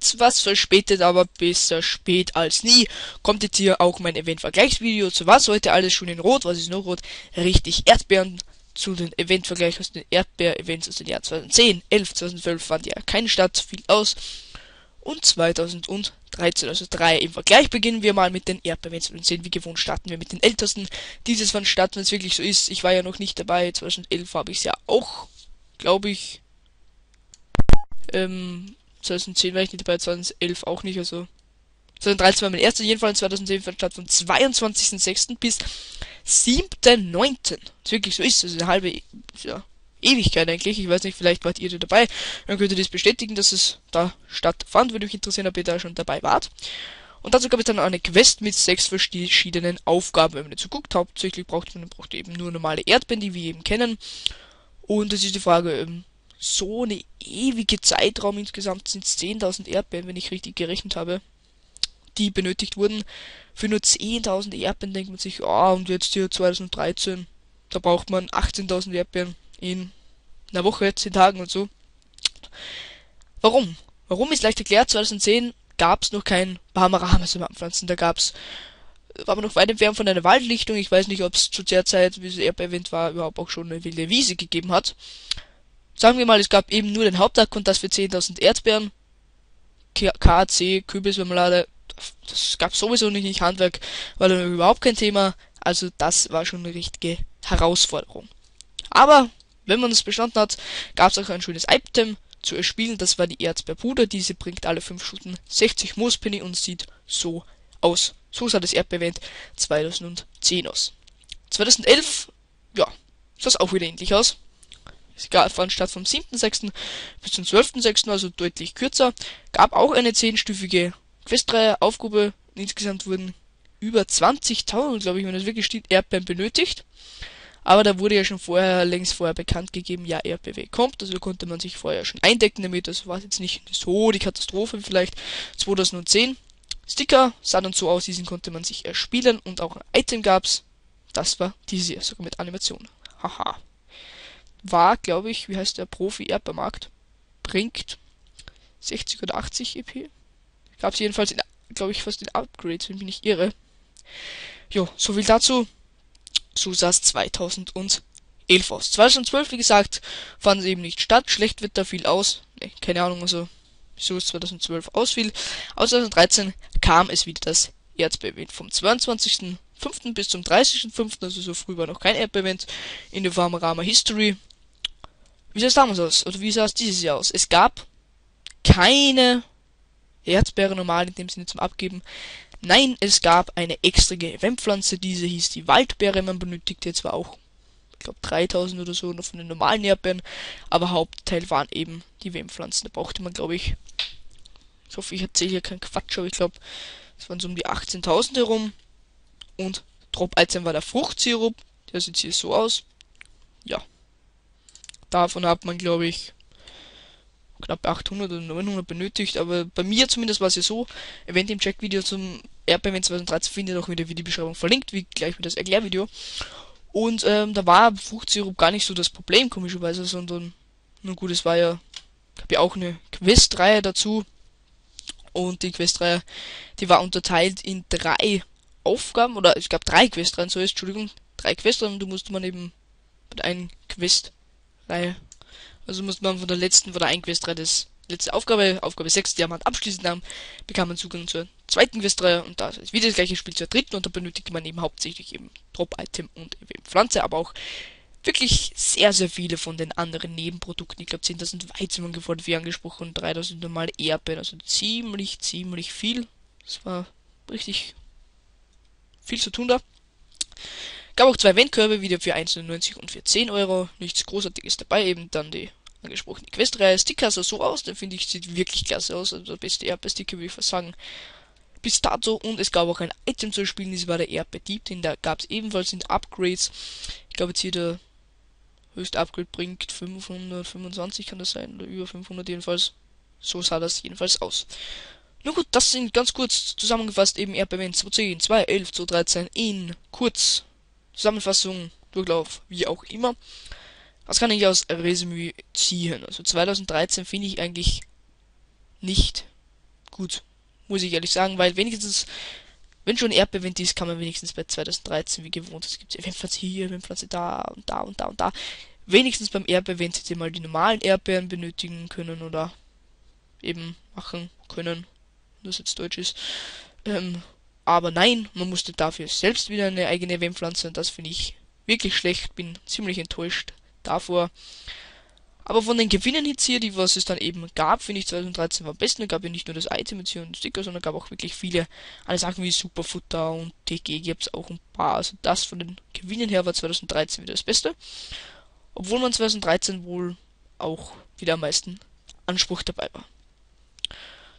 etwas verspätet, aber besser spät als nie. Kommt jetzt hier auch mein Event-Vergleichsvideo. Zu was heute alles schon in Rot? Was ist noch rot? Richtig, Erdbeeren zu den Eventvergleich aus den Erdbeer-Events aus den Jahren 2010, 11, 2012 fand ja keine statt, fiel aus. Und 2013, also drei im Vergleich, beginnen wir mal mit den Erdbeer-Events und sehen, wie gewohnt starten wir mit den ältesten. Dieses fand statt, wenn es wirklich so ist. Ich war ja noch nicht dabei, 2011 habe ich es ja auch, glaube ich. Ähm, 2010 war ich nicht dabei, 2011 auch nicht, also 2013 war mein erster, jedenfalls 2010 fand statt vom 22.06. bis 7.9. Wirklich so ist, also eine halbe ja, Ewigkeit eigentlich. Ich weiß nicht, vielleicht wart ihr da dabei. Dann könnt ihr das bestätigen, dass es da stattfand. Würde mich interessieren, ob ihr da schon dabei wart. Und dazu gab es dann eine Quest mit sechs verschiedenen Aufgaben. Wenn man dazu guckt, hauptsächlich braucht man braucht eben nur normale Erdbeeren, die wir eben kennen. Und es ist die Frage, ähm, so eine ewige Zeitraum insgesamt sind es 10.000 Erdbeeren, wenn ich richtig gerechnet habe die benötigt wurden. Für nur 10.000 Erdbeeren denkt man sich, ah, oh, und jetzt hier 2013, da braucht man 18.000 Erdbeeren in einer Woche, 10 Tagen und so. Warum? Warum ist leicht erklärt, 2010 gab es noch kein Anpflanzen, da gab es war man noch weit entfernt von einer Waldlichtung. Ich weiß nicht, ob es zu der Zeit, wie es Erdbeer-Event war, überhaupt auch schon eine wilde Wiese gegeben hat. Sagen wir mal, es gab eben nur den Hauptakk und das für 10.000 Erdbeeren. KC, Kürbismarmelade, das gab sowieso nicht in Handwerk, war dann überhaupt kein Thema. Also das war schon eine richtige Herausforderung. Aber wenn man es bestanden hat, gab es auch ein schönes Item zu erspielen. Das war die Erdbeerpuder. Diese bringt alle 5 Stunden 60 Moospenny und sieht so aus. So sah das Erdbeerevent 2010 aus. 2011, ja, sah es auch wieder ähnlich aus. Es fand statt vom 7.6. bis zum 12.6., also deutlich kürzer. Gab auch eine 10-stufige Questreihe Aufgabe. Insgesamt wurden über 20.000, glaube ich, wenn das wirklich steht, Erdbeeren benötigt. Aber da wurde ja schon vorher, längst vorher bekannt gegeben, ja, RPW kommt, also konnte man sich vorher schon eindecken damit, das war jetzt nicht so die Katastrophe vielleicht. 2010. Sticker sah dann so aus, diesen konnte man sich erspielen und auch ein Item gab's. Das war diese sogar mit Animation. Haha. War, glaube ich, wie heißt der Profi Erdbeermarkt? Bringt 60 oder 80 EP? Gab es jedenfalls, glaube ich, fast in Upgrades, wenn ich nicht irre. Jo, so viel dazu. So sah es 2011 aus. 2012, wie gesagt, fanden sie eben nicht statt. Schlecht wird da viel aus. Ne, keine Ahnung, also, wieso es 2012 ausfiel. Aus 2013 kam es wieder das Erdbeerevent vom 22.05. bis zum 30.05. Also so früh war noch kein Erdbeerevent in der Farmerama History. Wie sah es damals aus? Oder wie sah es dieses Jahr aus? Es gab keine Erdbeere normal in dem Sinne zum Abgeben. Nein, es gab eine extra Eventpflanze, diese hieß die Waldbeere, man benötigte zwar auch, ich glaube 3000 oder so, von den normalen Erdbeeren, aber Hauptteil waren eben die Eventpflanzen. Da brauchte man, glaube ich, ich hoffe, ich erzähle hier keinen Quatsch, aber ich glaube, es waren so um die 18.000 herum. Und Drop-Item war der Fruchtsirup, der sieht hier so aus. Ja. Davon hat man, glaube ich, knapp 800 oder 900 benötigt, aber bei mir zumindest war es ja so, Event im Check-Video zum Erdbeeren 2013 findet auch wieder wie die Beschreibung verlinkt, wie gleich wie das Erklärvideo. Und ähm, da war Fruchtsirup gar nicht so das Problem, komischerweise, sondern, nun gut, es war ja, habe ja auch eine Questreihe dazu. Und die Questreihe, die war unterteilt in drei Aufgaben, oder es gab drei Questreihen, so ist, Entschuldigung, drei Questreihen, du musste man eben mit einer Questreihe also muss man von der letzten, von der einen Questreihe das letzte Aufgabe, Aufgabe 6, die man abschließend haben, bekam man Zugang zur zweiten Questreihe und da ist wieder das gleiche Spiel zur dritten und da benötigte man eben hauptsächlich eben Drop-Item und eben Pflanze, aber auch wirklich sehr, sehr viele von den anderen Nebenprodukten. Ich glaube 10.000 Weizen gefordert, wie angesprochen, und 3.000 normale Erdbeeren, also ziemlich, ziemlich viel. Das war richtig viel zu tun da. Gab auch zwei Wendkörbe, wieder für 1,99 und für 10 Euro. Nichts Großartiges dabei, eben dann die angesprochene Questreihe. Sticker sah so aus, der finde ich, sieht wirklich klasse aus. Also der beste Erdbeersticker, würde ich fast sagen. Bis dato. Und es gab auch ein Item zu spielen, das war der Erdbeerdieb, den da gab es ebenfalls in Upgrades. Ich glaube jetzt hier der höchste Upgrade bringt 525 kann das sein, oder über 500 jedenfalls. So sah das jedenfalls aus. Nun gut, das sind ganz kurz zusammengefasst eben Erdbeeren 210, 211, 213 in kurz Zusammenfassung, Durchlauf, wie auch immer. Was kann ich aus Resümee ziehen? Also 2013 finde ich eigentlich nicht gut. Muss ich ehrlich sagen, weil wenigstens, wenn schon Erdbeerwind ist, kann man wenigstens bei 2013 wie gewohnt, es gibt Eventpflanze hier, Eventpflanze da und da und da und da. Wenigstens beim Erdbeerwind hätte mal die normalen Erdbeeren benötigen können oder eben machen können, das jetzt Deutsch ist. Ähm, aber nein, man musste dafür selbst wieder eine eigene Eventpflanze und das finde ich wirklich schlecht, bin ziemlich enttäuscht davor. Aber von den Gewinnen jetzt hier, die was es dann eben gab, finde ich 2013 war am besten. Da gab ja nicht nur das Item jetzt hier und Sticker, sondern gab auch wirklich viele alle Sachen wie Superfutter und TG gibt es auch ein paar. Also das von den Gewinnen her war 2013 wieder das Beste. Obwohl man 2013 wohl auch wieder am meisten Anspruch dabei war.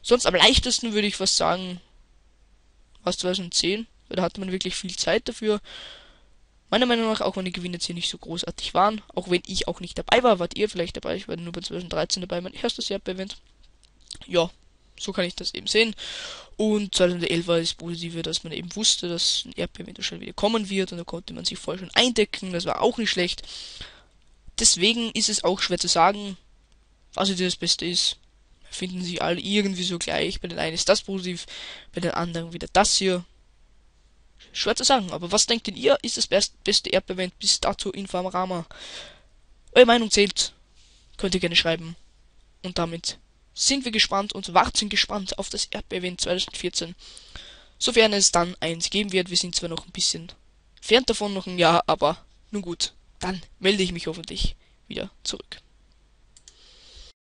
Sonst am leichtesten würde ich fast sagen, es 2010, weil da hatte man wirklich viel Zeit dafür. Meiner Meinung nach, auch wenn die Gewinne jetzt hier nicht so großartig waren, auch wenn ich auch nicht dabei war, wart ihr vielleicht dabei, ich war nur bei 2013 dabei, mein erstes Jahr bei Event. Ja, so kann ich das eben sehen. Und 2011 war das Positive, dass man eben wusste, dass ein Erdbeerevent schnell wieder kommen wird und da konnte man sich voll schon eindecken, das war auch nicht schlecht. Deswegen ist es auch schwer zu sagen, was jetzt das Beste ist. Finden sie alle irgendwie so gleich. Bei den einen ist das positiv, bei den anderen wieder das hier. Schwer zu sagen, aber was denkt denn ihr, ist das best, beste Erdbeerevent bis dato in Farmarama? Eure Meinung zählt. Könnt ihr gerne schreiben. Und damit sind wir gespannt und warten gespannt auf das Erdbeerevent 2014. Sofern es dann eins geben wird. Wir sind zwar noch ein bisschen fern davon, noch ein Jahr, aber nun gut. Dann melde ich mich hoffentlich wieder zurück.